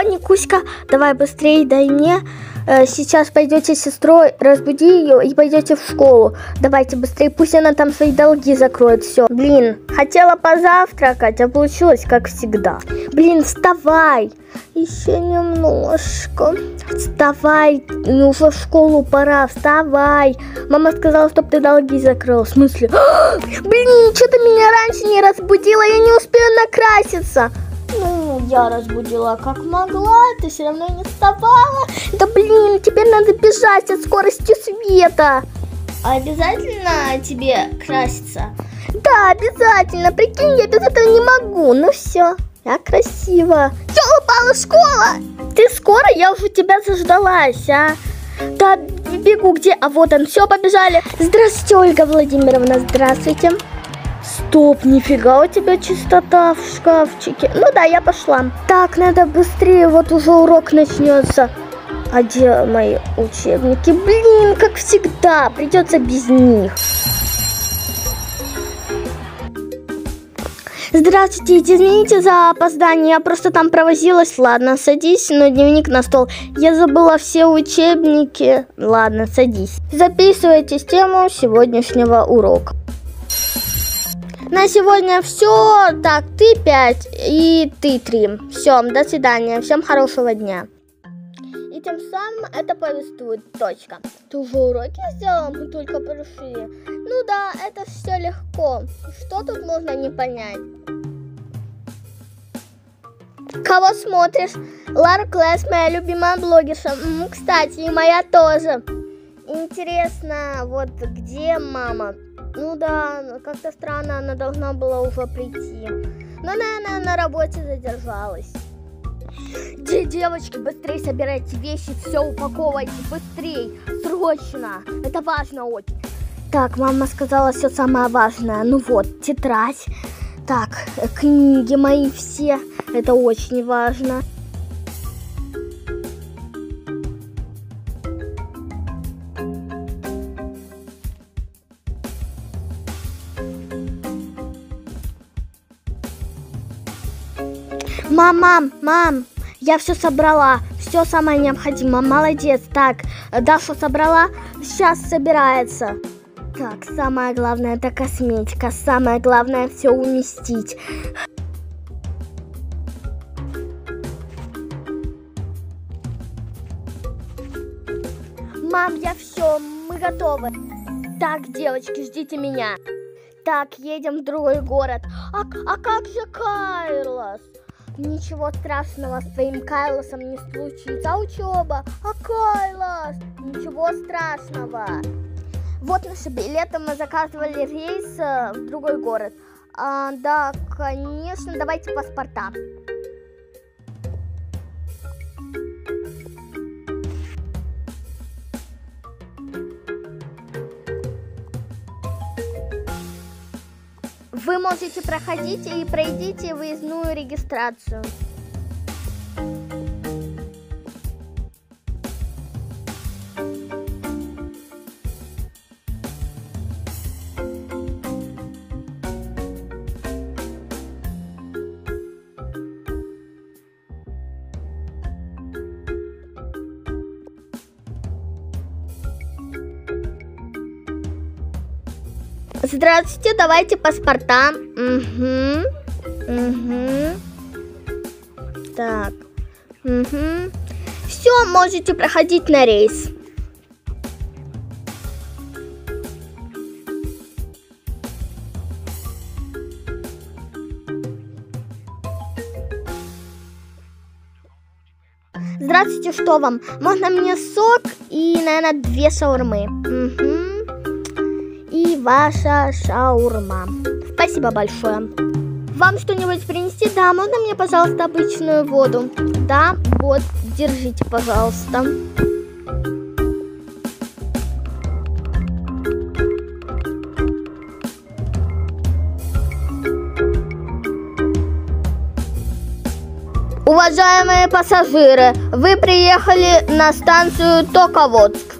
Все, Никуська, давай быстрее дай мне. Э, сейчас пойдете с сестрой, разбуди ее и пойдете в школу. Давайте быстрее, пусть она там свои долги закроет. Все. Блин, хотела позавтракать, а получилось как всегда. Блин, вставай. Еще немножко. Вставай, ну уже в школу пора, вставай. Мама сказала, чтобы ты долги закрыл. В смысле? Блин, что ты меня раньше не разбудила, я не успею накраситься. Ну, я разбудила как могла, ты все равно не вставала. Да блин, теперь надо бежать от скорости света. Обязательно тебе краситься? Да, обязательно. Прикинь, я без этого не могу. Ну все, я красиво. Все, упала школа. Ты скоро? Я уже тебя заждалась, а? Да, бегу где? А вот он, все, побежали. Здравствуйте, Ольга Владимировна, здравствуйте. Стоп, нифига у тебя чистота в шкафчике. Ну да, я пошла. Так, надо быстрее, вот уже урок начнется. А где мои учебники? Блин, как всегда, придется без них. Здравствуйте, извините за опоздание, я просто там провозилась. Ладно, садись, но дневник на стол. Я забыла все учебники. Ладно, садись. Записывайте тему сегодняшнего урока. На сегодня все. Так, ты 5 и ты 3. Все, до свидания. Всем хорошего дня. И тем самым это повествует. Точка. Ты уже уроки сделал? Мы только пришли. Ну да, это все легко. Что тут можно не понять? Кого смотришь? Лара Клэс, моя любимая блогерша. Кстати, и моя тоже. Интересно, вот где мама? Ну да, как-то странно, она должна была уже прийти. Но, наверное, на работе задержалась. Де девочки, быстрее собирайте вещи, все упаковывайте, быстрее, срочно. Это важно очень. Так, мама сказала все самое важное. Ну вот, тетрадь. Так, книги мои все. Это очень важно. Мам, мам, мам, я все собрала, все самое необходимое, молодец. Так, Даша собрала, сейчас собирается. Так, самое главное это косметика, самое главное все уместить. Мам, я все, мы готовы. Так, девочки, ждите меня. Так, едем в другой город. А, а как же Кайлос? Ничего страшного с твоим Кайлосом не случится. А учеба? А Кайлос? Ничего страшного. Вот наши билеты, мы заказывали рейс э, в другой город. А, да, конечно, давайте паспорта. Вы можете проходить и пройдите выездную регистрацию. Здравствуйте, давайте паспорта. Угу. Угу. Так. Угу. Все, можете проходить на рейс. Здравствуйте, что вам? Можно мне сок и, наверное, две шаурмы. Угу ваша шаурма. Спасибо большое. Вам что-нибудь принести? Да, можно мне, пожалуйста, обычную воду? Да, вот, держите, пожалуйста. Уважаемые пассажиры, вы приехали на станцию Тоководск.